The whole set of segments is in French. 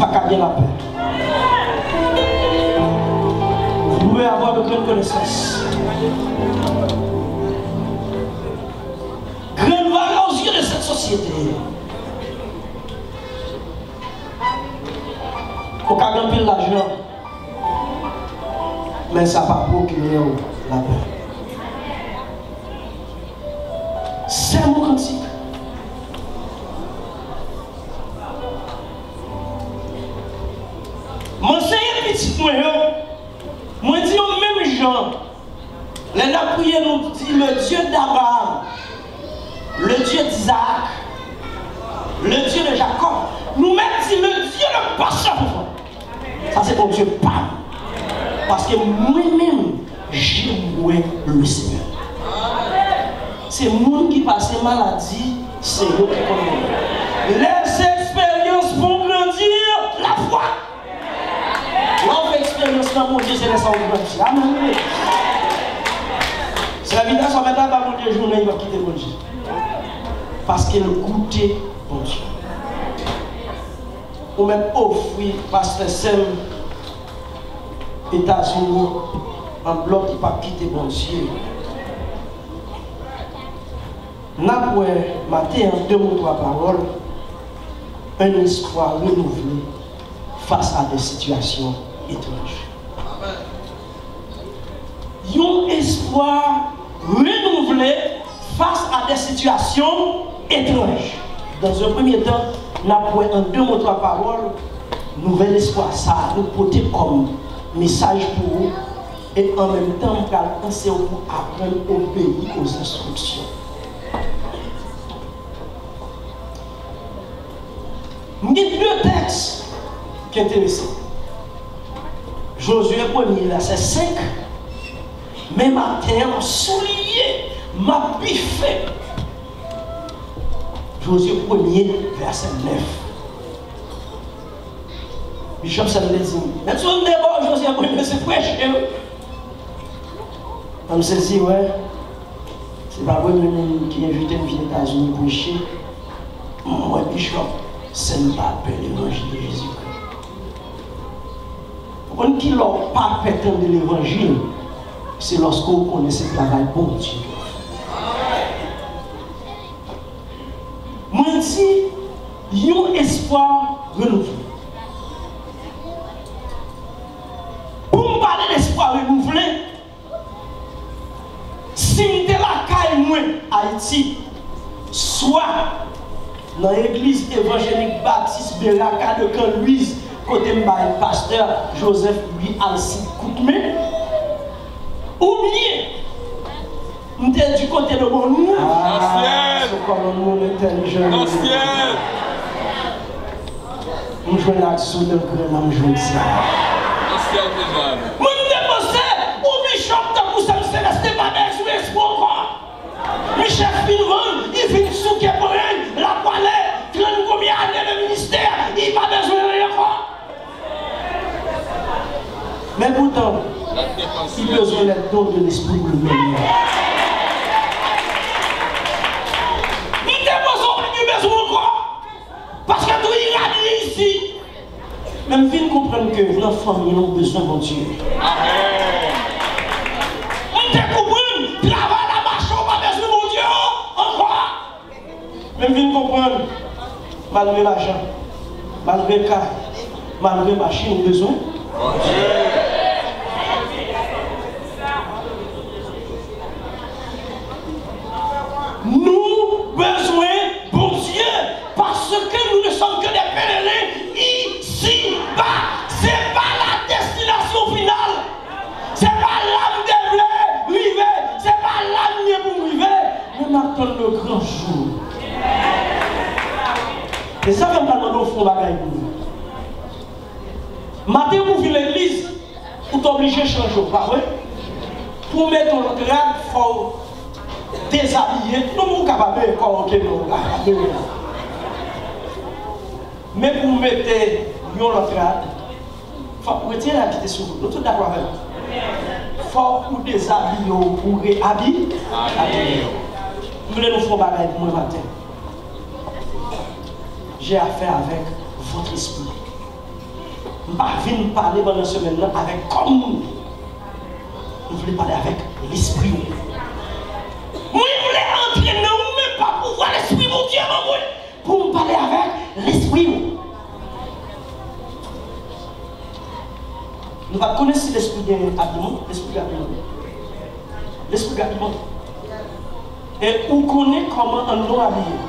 para cagar na lá. le passé pour moi. Ça, c'est ton Dieu parle. Parce que moi-même, j'ai loué le Seigneur. C'est monde qui passe maladie, c'est eux qui connaissent. Les expériences vont grandir la foi. L'autre expérience dans mon Dieu, c'est laisser grandir. Amen. C'est la vie d'assemblée, pas mon Dieu, il va quitter mon Dieu. Parce qu'il goûtait mon Dieu nous même offrir Pasteur Sem États-Unis en bloc qui pas quitter bon Dieu. N'a pour matin en deux ou trois paroles un espoir renouvelé face à des situations étranges. Un espoir renouvelé face à des situations étranges. Dans un premier temps, nous en deux ou trois paroles, nouvel espoir, ça nous porter comme message pour vous et en même temps, nous allons penser apprendre à obéir aux instructions. Nous deux textes qui sont intéressants. Josué 1er, verset 5. Mais ma terre soulignée, m'a biffé Josué 1er, verset 9. Bishop Samuel dit, même on Josué 1er, c'est fraîche. On dit, ouais, c'est pas moi qui invite aux États-Unis pour. Moi, Bishop, c'est pas l'évangile de Jésus-Christ. Quand qui n'a pas de l'évangile, c'est lorsqu'on connaît ce travail bon Dieu. Moi, dis, il y a un espoir renouvelé. Pour me parler d'espoir renouvelé, si je la caille moi Haïti, soit dans l'église évangélique baptiste Beraka de Can-Louise, côté le pasteur Joseph Louis Alcide Koutme, ou bien, nous sommes du côté de mon nom. Ah, c'est comme un monde intelligent. Ancien. Nous jouons là-dessous de grand homme, je vous dis ça. Ancien déjà. Moi, nous déposé, ou Bishop, tant que ça me céleste, pas d'ex, ou espoir. Michel Finvan, il vient souquer pour elle, la palais, 30 combien d'années de ministère, il n'a pas besoin de rien quoi. Mais pourtant, La il a besoin d'être don de l'esprit de l'humain. Il dépose il a besoin encore. Parce que tout il a dit ici. Même vite comprendre que nos familles ont besoin de Dieu. Amen. On te comprendre, travail la marche, on pas besoin de mon Dieu. Encore. Même vite comprendre, malgré l'argent, malgré le cas, malgré la machine, on besoin. Bon Dieu. Nous besoin bon Dieu parce que nous ne sommes que des pèlerins ici bas. C'est pas la destination finale. C'est pas l'âme des bleus river. C'est pas l'âme pour river. Nous attendons le grand jour. Et ça fait pas au fond bagaille pour nous. Matin, vous venez l'église, vous êtes obligé de changer, pas vrai? Pour mettre ton grade, il faut déshabillé, nous sommes capables de corps que nous capables. Mais pour mettre une entrade, il faut retirer la vitesse sur vous. Nous sommes d'accord avec vous. Il faut déshabiller, pour réhabiller. Vous voulez nous faire bagaille pour moi matin. J'ai affaire avec votre esprit. Je ne vais pas parler pendant la semaine avec comme nous. Vous voulez parler avec l'esprit. Moi, je voulais entrer dans vous-même, pas pour voir l'esprit mon Dieu, moi, pour me parler avec l'esprit. Nous va connaître l'esprit d'habillement, l'esprit d'habillement. L'esprit d'habillement. Et on connaît comment on nous habiller.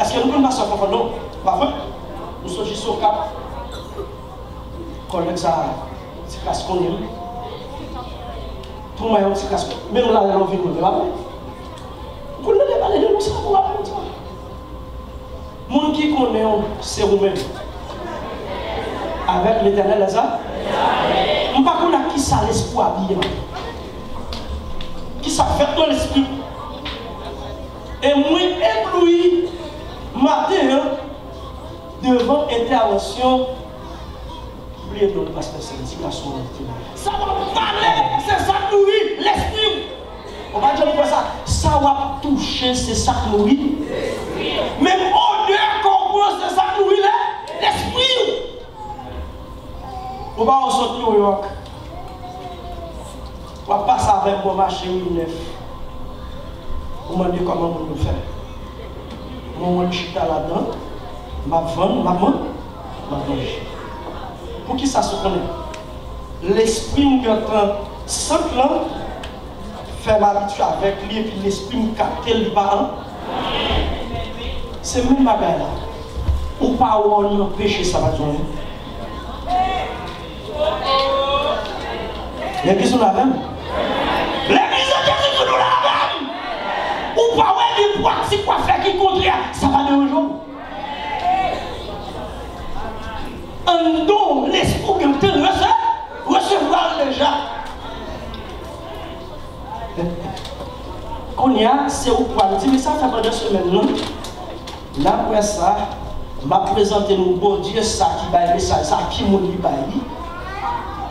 Est-ce que nous pouvons passer à Non, vrai? Nous sommes juste au cap. Ça, c'est parce qu'on aime. Tout le monde c'est parce que même là, on vit, on ne va pas. Ne pas parler de nous, ça pour apprendre ça. Monde qui connaît, c'est vous-même. Avec l'éternel, là, ça ne pas qui ça bien. Qui ça fait dans l'esprit? Et moi, ébloui, matin, devant intervention, oubliez le pasteur, c'est. Ça va parler, c'est ça nourrit l'esprit. On va dire quoi ça Ça va toucher, c'est ça nourrit. Même odeur qu'on prend, c'est ça nourrit l'esprit. On va en sortir New York. On va passer avec mon marché neuf. On m'a dit comment vous le faire. Moi, je suis là-dedans, ma vente, ma main, ma venge. Pour qui ça se connaît L'esprit que entend simple, fait l'habitude avec lui, et puis l'esprit me capte le balan. C'est même bagaille là. Ou pas où on empêche ça va tomber. Il y a qui sont là-dedans des pratiques quoi faire qui contraire, ça va déranger. Un don, l'esprit que tu recevoir déjà. Qu'on y a, c'est au point. mais ça fait pendant deux semaines, non? Là, après ça, m'a présenté nous, bon Dieu, ça qui va ça, ça qui m'a dit,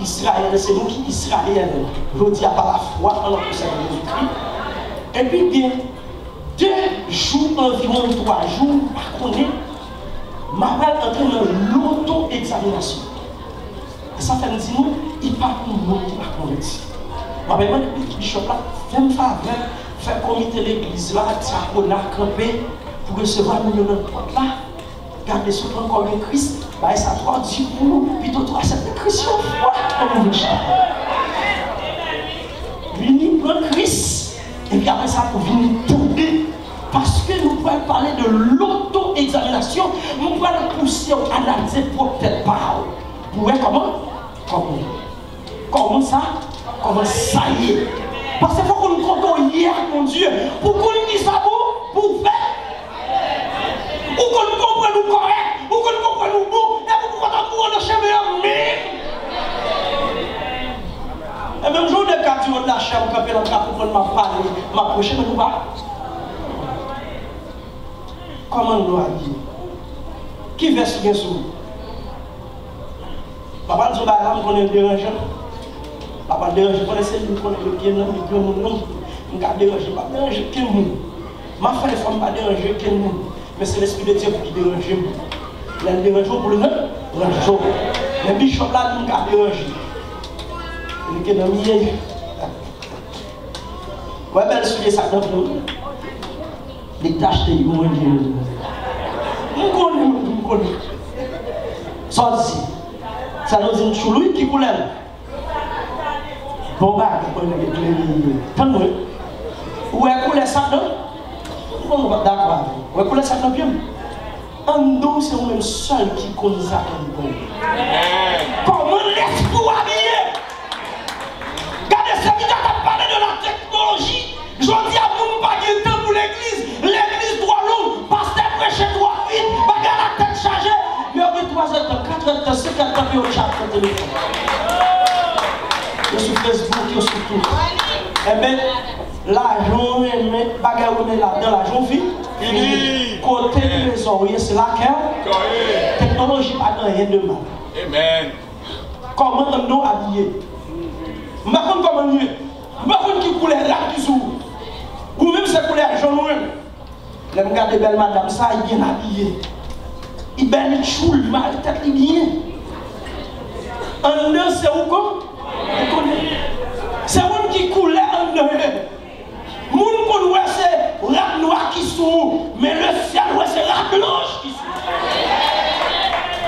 Israël, c'est nous qui Israël. Je dis à par la foi en notre Seigneur Jésus-Christ. Et puis bien, jours, environ trois jours, par contre, m'appelle entrer dans l'auto-examination. Ça fait me dire, il parle pour nous qui à bishop là, fais-moi faveur, faire comité l'église là, campé, pour recevoir là. Gardez ce temps comme un Christ, bah, ça pour nous, plutôt toi, cette Christian foi comme prendre Christ, et puis après ça, pour venir. Parce que nous pouvons parler de l'auto-examination, nous pouvons pousser à analyser pour tête parole. Vous voyez comment? Comment? Comment ça? Comment ça y est? Parce qu'il faut qu'on nous compte hier, mon Dieu, pour qu'on nous dise ça pour, pour faire. Ou qu'on comprenne nous kes gen sou. Papa nou sou baga, mwen konen deranjan. Papa deranjan, konen se mwen konen yo gen nan, mwen gen moun nan. Mwen ka deranjan, pa deranjan ken moun. Ma fè le fòm pa deranjan ken moun. Men se l'esprit de Dieu pou ki deranjan moun. Lè l deranjan pou lè nan, ranjan. Lè bichop la, mwen ka deranjan. Mwen gen nan miye yo. Wè bel souye sa nan moun. Lè tache te yo mwen gen moun. Mwen konen, mwen konen. sozi. Sa nou zin chou lou ki pou lèm. Bon ba, kon yon gen bon kleri. Tan mwen. Ouè kou lè sak nan? Mwen mwen dakwa. Ouè kou lè sak nan pyon? An nou se ou men sol ki kon zak an bon. Pon! yo sou Facebook, yo sou tout. Eh Ebe, la joun eme, bagay ou ne la den, la joun vi, kote li le zorye, se la kè, teknoloji pa nan yen deman. Amen. Koman nan nou avye? Mbakon koman nye? Mbakon ki koule lak ki sou? Ou mèm se koule ak joun ou mèm? Lè m gade bel madame sa, yi gen avye. Yi bel choul, mal tet li bien. En deux, c'est où quoi C'est où qui coule en deux. Moun qu'on voit c'est rat noir qui s'ouvre, mais le ciel c'est rat blanche qui s'ouvre.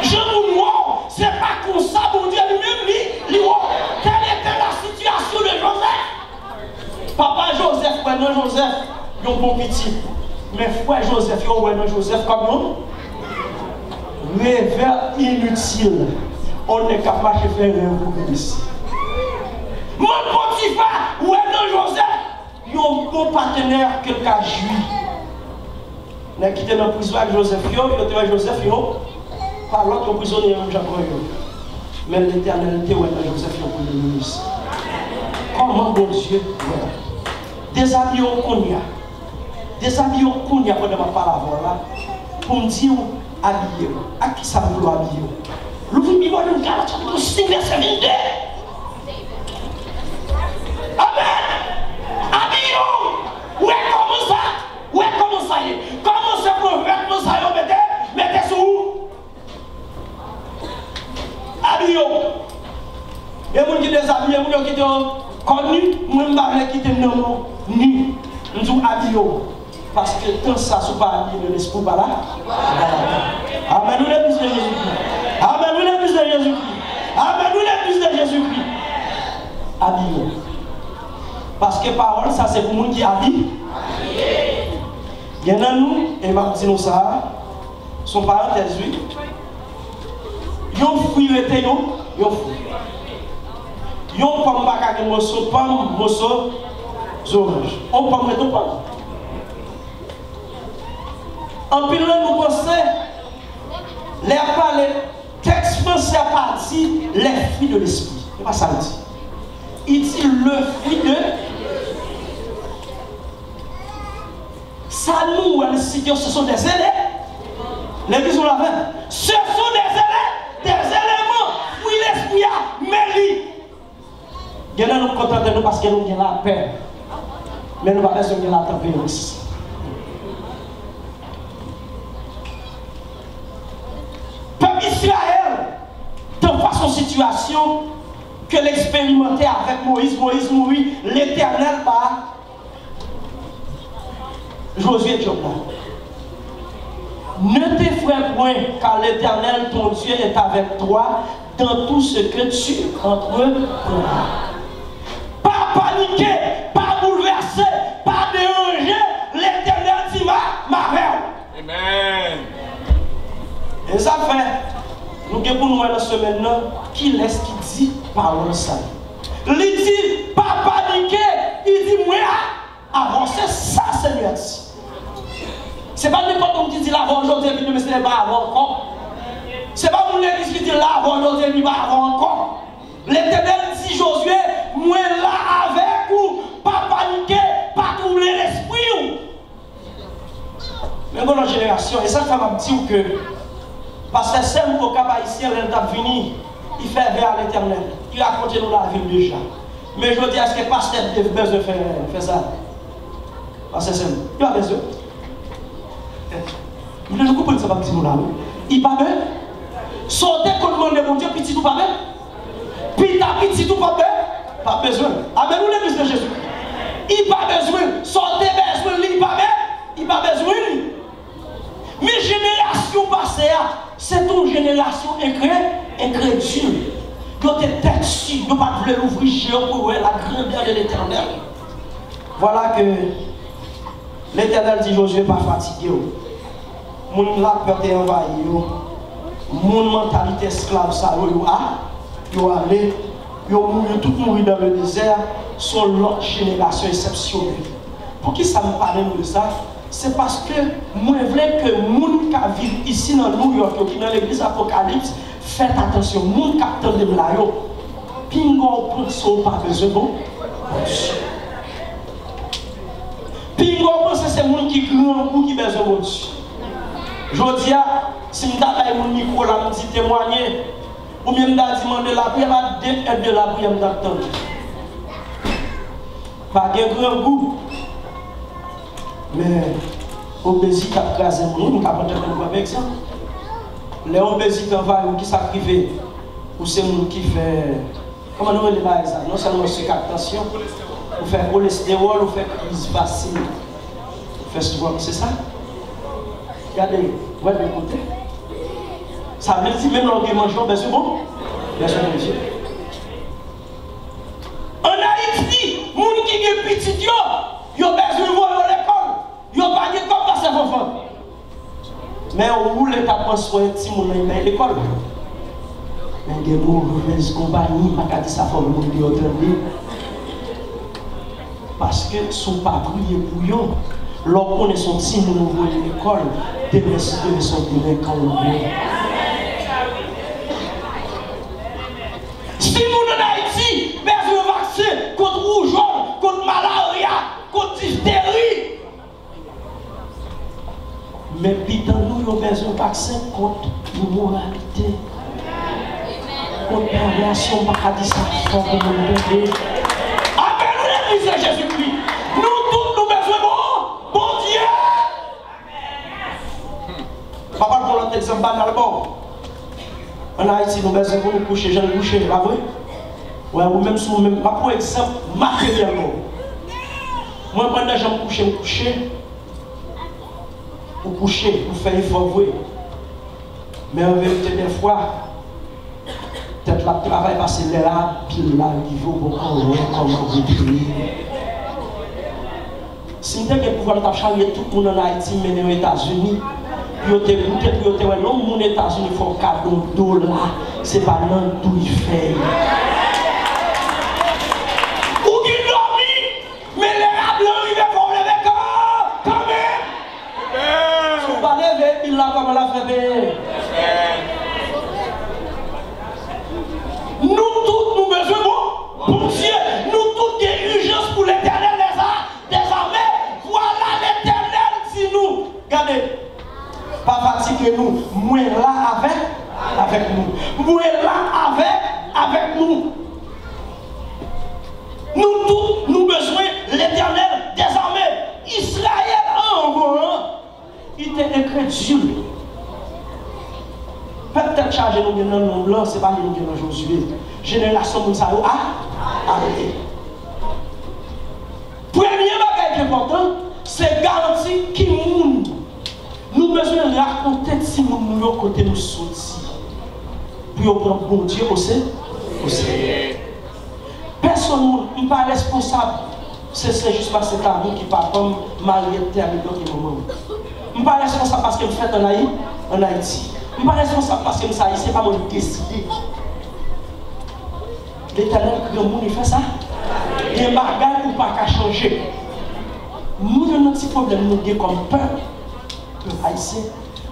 Je vous vois, c'est pas comme ça, mon Dieu lui-même, lui, lui, quelle était la situation de Joseph? Papa Joseph, non Joseph, il un bon petit. Mais frère Joseph, il ouais, non Joseph, comme nous. Réveil inutile. on est capable de faire un problème ici. Mon Potiphar, ou un Joseph, ils ont un bon partenaire que qu'a joui. On a quitté la prison avec Joseph, ils ont été avec Joseph, ils ont par l'autre prisonnier, en Jacob. Mais l'éternité, ou un Joseph, ils ont connu le ministre. Comment bon Dieu, Des amis au Kounia, des amis au Kounia, pendant ma parole là, pour me dire, habillez-vous. À qui ça veut habiller Louvre Bible dans Galates chapitre 6, verset 22. Amen. Habillons. Où est comme ça? Où est comme ça? Comment ce prophète nous a mettez? Mettez sous où? Habillons. Et vous qui déshabillez, vous qui êtes connu, vous pas qui êtes nu. Nous sommes habillons. Parce que tant ça, sous pas habillé, ne laisse pas là. Amen. Nous Habillé. Parce que parole, ça c'est pour nous qui habille. Il y en a nous, et m'a dit nous ça, son parenthèse, oui. Ils ont fouillé, ils ont fouillé. Yon pomme pas kage mosso, pomme, mosso, orange. On pomme met pomme. En pile nous pensons, les parler, texte français a parti les fruits de l'esprit. C'est pas ça dit. Il dit le fruit de ça nous, ce sont des élèves. L'église, on la Ce sont des élèves, des éléments. Oui, l'esprit a, mais lui. Il y a nous contents de nous parce que nous avons la paix. Mais nous besoin de la tempérance. Peuple Israël, dans façon situation que l'expérimenter avec Moïse, Moïse mourit, l'éternel va Josué Job Ne t'effraie point, car l'éternel, ton Dieu, est avec toi dans tout ce que tu entreprendras. Pas paniquer, pas bouleverser, pas déranger, l'éternel dit ma, ma Amen. Et ça fait, nous avons nous dans ce maintenant, qui laisse qui parole ça. Il dit, pas paniquer, il dit, moi, avancer, ça, Seigneur. Ce n'est pas n'importe qui dit l'avant aujourd'hui, mais ce n'est pas avant encore. Ce n'est pas mon église qui dit l'avant aujourd'hui, puis pas avant encore. L'éternel dit Josué, moi là avec vous, pas paniquer, pas troubler l'esprit. Mais la génération, et ça, ça m'a dit que, parce que c'est au cap haïtien, elle est venu, il fait vers l'éternel. Il raconte nous la ville déjà. Mais je dis, est-ce que pasteur a besoin de faire ça Parce que c'est il a besoin. Vous ne comprenez pas ce que là. Il pas bien. Sortez qu'on demande mon Dieu, petit tout pas bien. Pita petit tout pas bien. Pas besoin. Amen, nous l'église de Jésus? Il pas besoin. Sortez besoin, il pas bien. Il pas besoin. Mais génération passée, c'est une génération incrédule. Quand tu es têtu, tu ne pas vouloir l'ouvrir pour la de l'éternel. Voilà que l'éternel dit Josué pas fatigué moun la peur est envahi yo mon mentalité esclave ça yo a yo allé yo mouru tout mouru dans le désert sont l'autre génération exceptionnelle pour qui ça me parle de ça? C'est parce que moi que moun qui vivent ici dans New York qui dans l'église Apocalypse faites attention qui attendent de là yo pingo pense pas besoin bon? Pingo pense c'est moun qui grand ou qui besoin bon? Dieu je dis, si je suis mon micro là, je dis témoigner, ou bien je demander la prière, je de la prière, je Pas de grand goût. Mais l'obésité a crasé le monde, on a pas avec ça. Les obésités envahissent, qui s'arrivent, ou c'est monde qui fait. Comment nous les ça? Non seulement c'est captation, ou fait cholestérol, ou fait crise facile. C'est ça? Regardez, ouais, côté. Ça veut dire même l'orgueil mangeant, bien sûr, bon? Bien sûr, bien sûr. En Haïti, les gens qui sont petits, ils ont besoin de voir l'école. Ils ont pas de comme dans ses enfants. Men ou lè ta konswen ti moun men men l'ekol. Men gen moun mwen zkombani, maka di sa fòm moun di odren li. Paske sou pa priye pou yon, lò konen son ti moun moun l'ekol, demen si demen son demen kan moun moun. Si moun nan Haiti, bezou vaksè, kont roujon, kont malaria, kont difteri, Mais puis dans nous, nous avons besoin de vaccin contre l'immoralité. Contre perversion, pas dire ça, pour nous l'église de Jésus-Christ. Papa, pour l'autre exemple banal, bon. En Haïti, nous besoin de nous coucher, j'en coucher, pas vrai? Ouais, ou même si même, pas pour exemple, matériellement. Moi, pendant que je coucher, je coucher. Pour coucher, pour faire effort. Mais en vérité, des fois, peut-être le travail que là, puis là, il faut beaucoup comment vous prier. Si nous avons pouvoir tout le monde en Haïti, mais aux États-Unis, puis goûté, puis te ouais, non, mon États-Unis font cadeau dollar, c'est pas non tout il fait. chargé nous dans le nom blanc, ce n'est pas nous dans Josué. Génération de ça a arrêté. Premier bagage qui est important, c'est garantir qui nous nous besoin de raconter si nous nous côté nous sortis. Pour prendre bon Dieu au sérieux. Personne n'est pas responsable. Que c'est à nous qui pas comme Mariette avec d'autres moments. Je ne suis pas responsable parce que je fais en Haïti. Je ne suis pas responsable parce que je suis pas qui décide. L'éternel, le monde fait ça. Il y a un bagage pour pas changer. Nous avons un petit problème, nous avons comme peur de haïtien.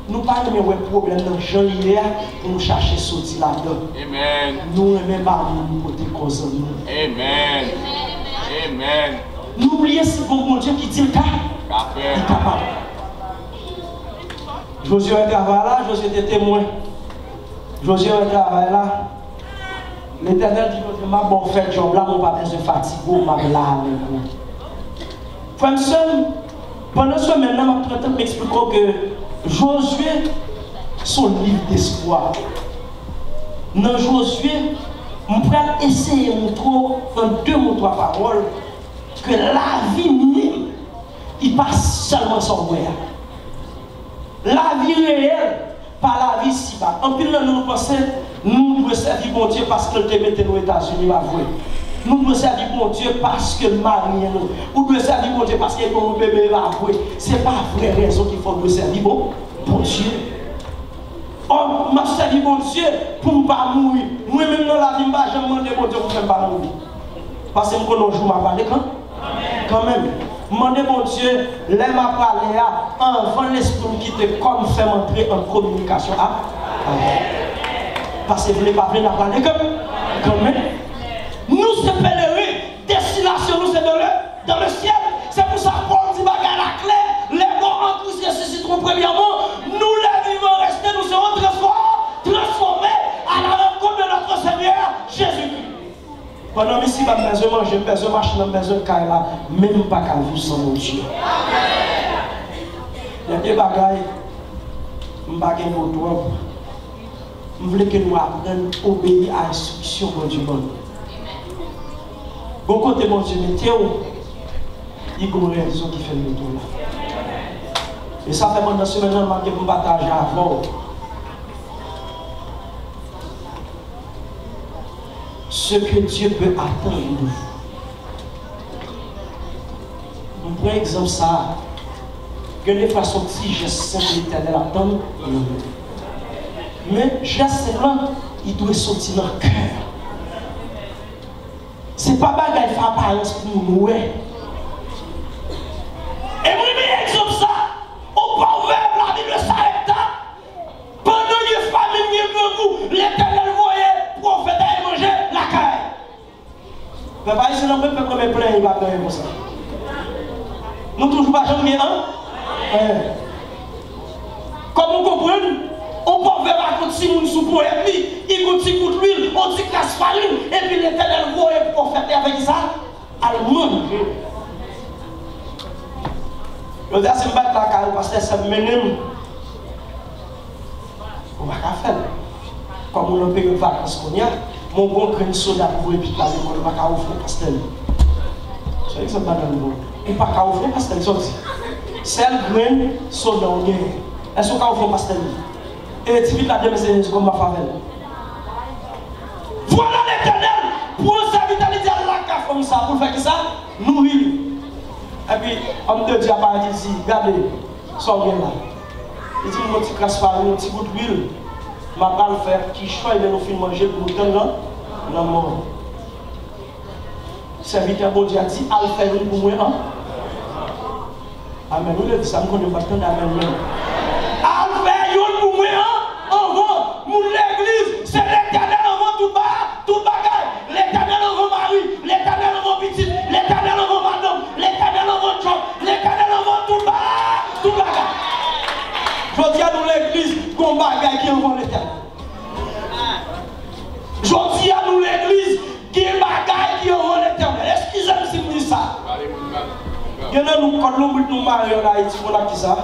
Nous parlons de problème dans Jean hier pour nous chercher sortir là-dedans. Amen. Nous ne pas nous. N'oubliez ce bon Dieu qui dit le cas. Il est capable. Josué est travail là, Josué était témoin. Josué est travail là. L'éternel dit ma bon fait job là, mon pas besoin de fatigue, ma là avec vous. Frère pendant ce moment, je vais m'expliquer que Josué, son livre d'espoir. Dans Josué, je vais essayer de montrer en deux ou trois paroles que la vie minime, il passe seulement son moyen. La vie réelle, pas la vie si bas. En plus, nous pensons, nous devons servir mon Dieu parce que te mette aux États-Unis, ma voix. Nous devons servir mon Dieu parce que le mari nous. Ou devons servir mon Dieu parce que mon bébé va jouer. Ce n'est pas la vraie raison qu'il faut nous servir bon, bon Dieu. Oh, m'a servi mon Dieu pour ne pas mourir. Moi-même dans la vie, je ne demande mon Dieu pour ne pas mourir? Parce que je connais jour ma parler quand Quand même. Demandez mon Dieu, l'aime à parler avant l'esprit qui te comme fait entrer en communication Parce que vous n'avez pas venir parler comme même. Nous, c'est pèlerin, destination, nous, c'est dans le, dans le ciel. C'est pour ça qu'on dit bagarre la clé. Les morts en Christ ressusciteront premièrement. Panan misi ba mbe ze manje, mbe ze mache, mbe ze kay la, men mpa ka viv san moun diyo. Yade bagay, mba gen moun drop, mvle ke nou apren obeyi a instruksyon moun diyo moun. Bon kote moun diyo metye ou, yi goun rezon ki fè moun drop la. E sa fè moun nan semenan mba gen mou bataje avon ou. Ce que Dieu peut attendre de vous. On prend exemple ça. Que les façons si je que l'éternel attend. Mais geste il doit sortir dans le cœur. Ce n'est pas bagaille faire apparence pour nous. Et nan mwen pep nan mwen plen, yon bak nan yon pou sa. Nou toujou pa jom gen an? Kom nou kompren, ou pou ver akot si moun sou pou epi, ikot si kout l'huil, ou si klas farin, epi le tenel vou epi pou fete avek sa, al moun. Yo de asen bat la kare, paste se menem, ou baka fel. Kom nou lopi yon vakans kon ya, Mwen kon kren soda pou epi pale kon, mwen ka oufre pastel. Sò ek se banan mwen. Mwen pa ka oufre pastel, sò ti. Sel gwen, soda ou gen. E sou ka oufre pastel. E ti vit la deme se kon ma favel. Vwala l'Eternel, pou an sa vitalite al laka fon sa, pou fè ki sa, nou hi. E pi, an de di apare di si, gade, sò gen la. E ti mwen ti kras fari, mwen ti gout wil. ma bal fè, ki chwa yon nou fin manje pou nou ten nan, nan moun. Servite bo di a di, al fè yon pou mwen an. Amen, ou le di sa m kon yo patan da amen mwen. Al fè yon pou mwen an, an van, moun l'eglise, se l'Eternel an van tout ba, tout bagay, l'Eternel an van mari, l'Eternel an van pitit, l'Eternel an van madame, l'Eternel an van chom, l'Eternel an van tout ba, tout bagay. Jodi a nou l'Eglise, kon bagay ki an kon l'Etat. Jodi a nou l'Eglise, gen bagay ki an kon l'Etat. Eskize m si m di sa. Genè nou kon loun bit nou mari an Haiti, kon ak ki sa.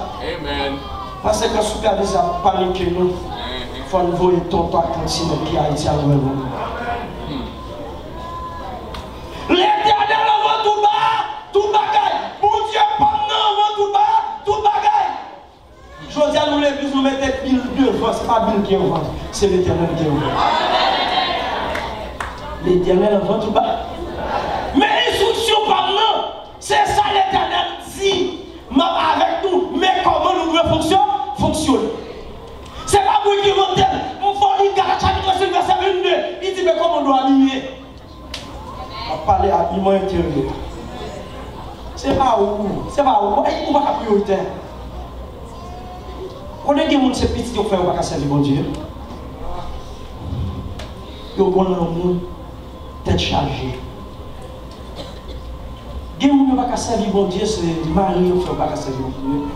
Pase ke supervise a panik ki nou, fon voye ton to ak tansi nou ki Haiti an wè wè. Pas qui est c'est l'éternel qui est vente. L'éternel avant tout bas. Mais instruction pendant, c'est ça l'éternel dit. Même avec nous, mais comment nous devons fonctionner? Fonctionner. C'est pas moi qui monte. Mon il chapitre 5, verset 22. Il dit, mais comment on doit habiller? On habillement intérieur. C'est pas où C'est pas où va pas prioritaire. Konen gen moun se piti yo fè wak a servi bon Diyo? Yo konen moun tèt chaje. Gen moun yo wak a servi bon Diyo se mari yo fè wak a servi bon Diyo.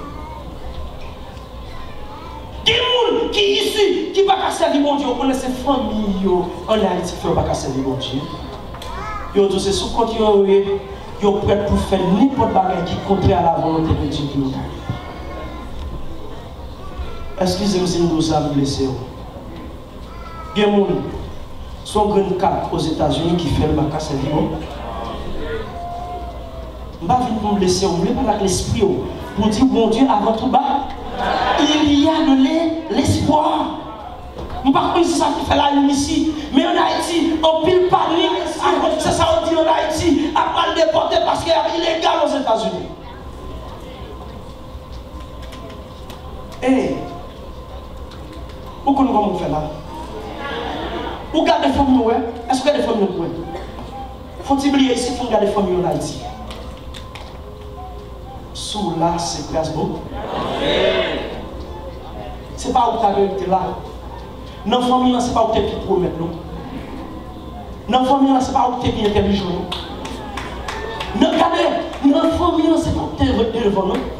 Gen moun ki isi ki wak a servi bon Diyo konen se fami yo an la iti fè wak a servi bon Diyo. Yo do se sou konti yo we, yo prèt pou fè nipot bagay ki kontre a la volante de Diyo ki nou kari. Avons blessé. Il y a des gens, son grand cap aux États-Unis qui fait le bac à Dieu je ne vais pas vous laisser, on ne pas l'esprit pour dire, mon Dieu, avant tout bas, il y a de l'espoir. Je ne sais pas ça qui fait la ligne ici, mais en Haïti, on pile panique, c'est ça on dit en Haïti, pas le déporter parce qu'il est illégal aux États-Unis. Ou kon nou kon fè la? Ou gade fòm nou wè? Eskou gade fòm nou wè? Fòm ti bliye si fòm gade fòm yon la iti. Sou la se plas bon? Se pa ou kage yon te la. Nan fòm yon se pa ou te pi promet nou. Non? Nan fòm yon se pa ou te pi entelijon nou. Non? Nan gade, nan fòm yon se pa ou te revon nou.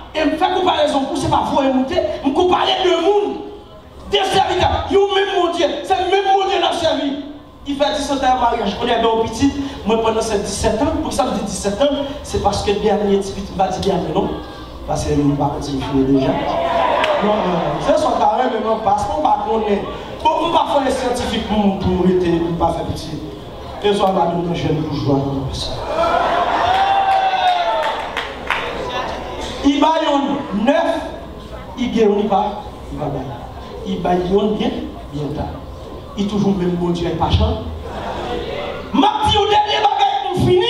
et me fait comparaison c'est pas vous et monter, me comparer deux mondes. Des serviteurs, ils ont même mon Dieu, c'est le même mon Dieu dans servi. Il fait 17 ans mariage, je connais un petit, moi pendant ces 17 ans, pour ça je dis 17 ans, c'est parce que dernier petit, ne dire bien non, parce que je ne pas dire déjà. Non, c'est son carré, mais non, parce qu'on va connaître. Bon, on va faire les scientifiques pour pour ne pas faire petit. Et nous bourgeois dans ça. Il va y neuf, il gagne pas, il va gagner. Il va y bien, bien tard. Il toujours même bon Dieu pas chant. Ma dernier bagage pour finir,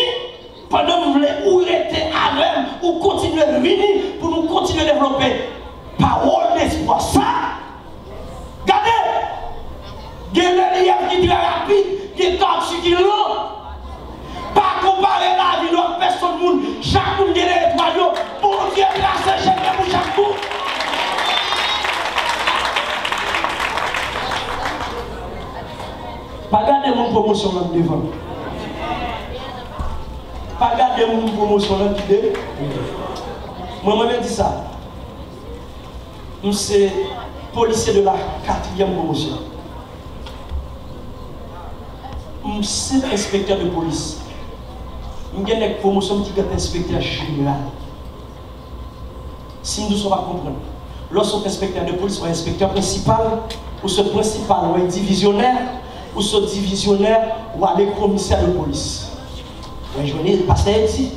pendant que vous voulez ou rester à même, ou continuer à venir pour nous continuer à développer. Parole d'espoir, ça. Regardez, il y a qui très rapide, il y a des tortues qui pa kompare la vi nou ak peson moun, chak moun gene etwal yo, moun diye plase jenye moun chak moun. Pa gade moun promosyon lak devan. Pa gade moun promosyon lak de. Mwen mwen men di sa. Mwen se polise de la katriyem promosyon. Mwen se inspektor de polise. Nous avons une promotion qui est inspecteur général. Si nous ne sommes pas comprendre, lorsque inspecteur de police ou inspecteur principal, ou ce principal ou un divisionnaire, ou ce divisionnaire ou un commissaire de police. Je vais passer ici.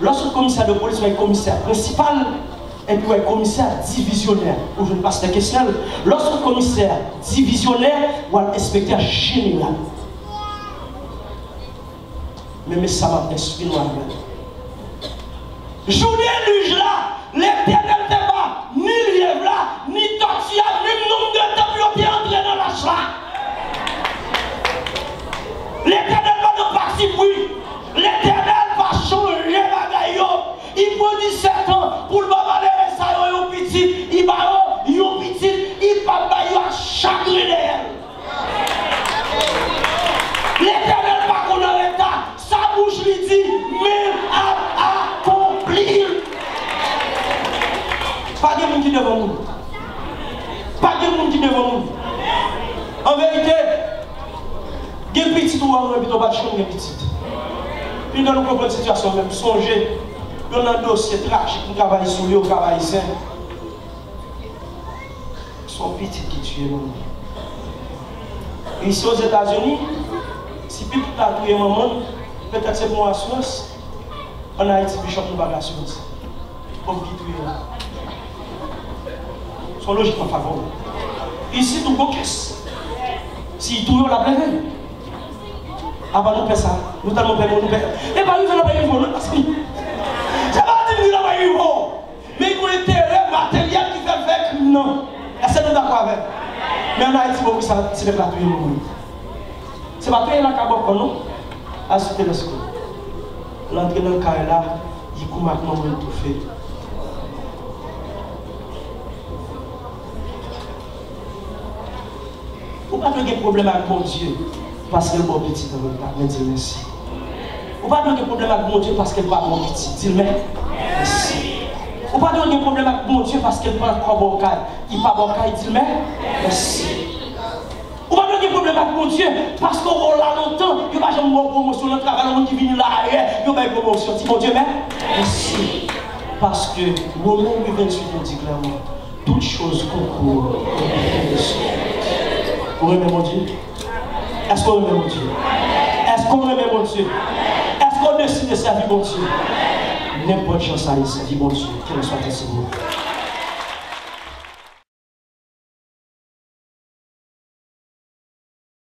Lorsque le commissaire de police un commissaire principal, et puis commissaire divisionnaire, ou je ne passe la question, lorsque le commissaire divisionnaire ou inspecteur général, même ça m'a esprit noir. Journée luge là, l'éternel n'est pas ni lièvre là, ni tortilla, même nombre de temps qui entré dans la là. L'éternel va nous partir, oui. L'éternel va changer, bagaille. Il faut 17 ans. Devant nous. En vérité, il y a petit ou un petit, pas de chambre, petit. Puis nous comprendre la situation, même songer, il y a un dossier tragique, on travaille sur lui, on travaille sain. Son petit qui tue maman. Ici aux États-Unis, si petit a tué peut-être c'est pour assurance. En Haïti, Bishop nous pas d'assurance. Comme qui tue. Son logique en faveur. Ici, tout caisse. Si tout la pleine ah bah nous ça. Nous payons, nous payons. Et nous faisons pas niveau, non parce que. C'est pas que nous pas niveau. Mais a terrain matériel qui fait faire non. Est-ce que nous d'accord avec? Mais en Haïti, beaucoup ça, c'est le plateau. C'est pas payer la cabane pour nous. À ce télescope. L'entrée dans le carré là, il coupe maintenant tout fait. Ou pas de problème avec mon Dieu parce qu'elle est bon dans votre part, mais dis merci. Ou mon Dieu parce qu'elle pas bon petit, dis merci. Ou pas de problème avec mon Dieu parce qu'elle prend quoi bon caille, il pas bon caille, dis merci. Ou pas de problème avec mon Dieu parce qu'on l'a longtemps, il va jamais avoir promotion dans le travail, le monde qui vient là, il va une promotion, dis mon Dieu, merci. Parce que Romain 28 nous dit clairement, toutes choses concourent Vous aimez mon Dieu? Est-ce qu'on aime mon Dieu? Est-ce qu'on aime mon Dieu? Est-ce qu'on décide de servir mon Dieu? N'importe chance à servir mon Dieu, quel soit ton Seigneur.